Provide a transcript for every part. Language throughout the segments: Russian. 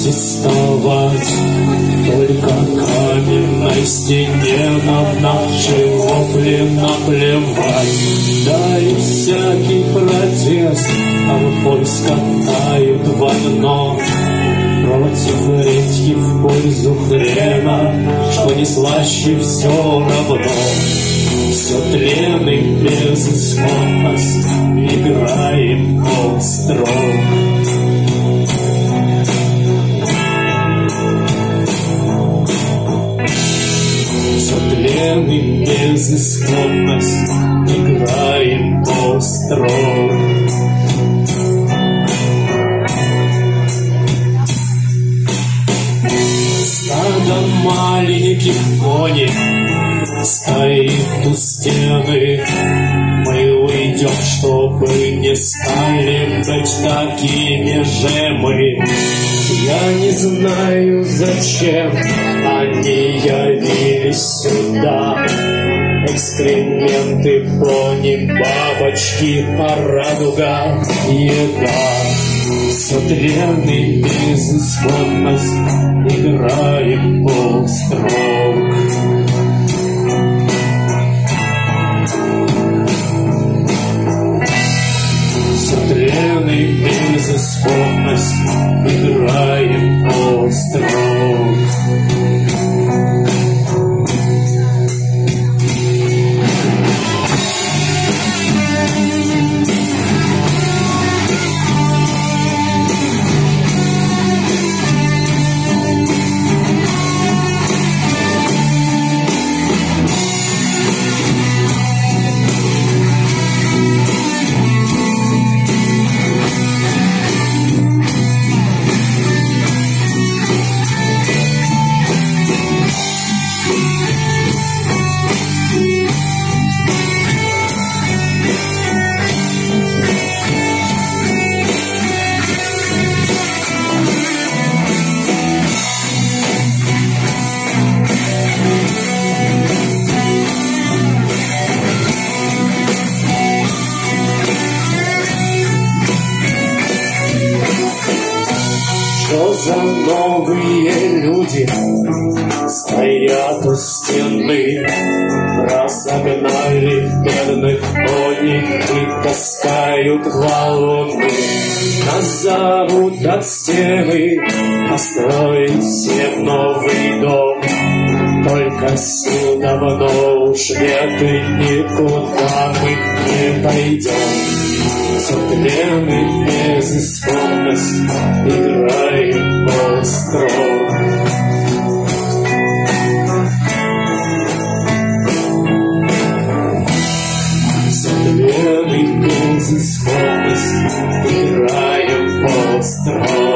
протестовать Только каменной стене на наши вопли наплевать. Да и всякий протест толпой скатают в одно Против редьки в пользу хрена Что не слаще все равно. Все тлен и безысходность Играем полстрок безысходность Играем полстрок Стадо маленьких коней Стоит у стены. Мы уйдем, чтобы не стали быть такими же мы. Я не знаю, зачем они Экскременты, пони, бабочки, радуга, еда Сотленный безысходность играет полстрок Сотленный безысходность Что за новые люди стоят у стены, Разогнали бедных пони и таскают валуны. Нас зовут от стены построить всем новый дом. Только сил давно уж нет и никуда мы не пойдем. Сотленный безысходность играет полстрок. Сотленный безысходность играет полстрок. Так мы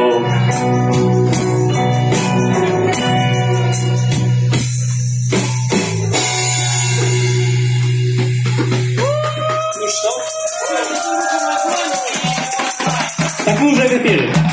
Sacude de piel.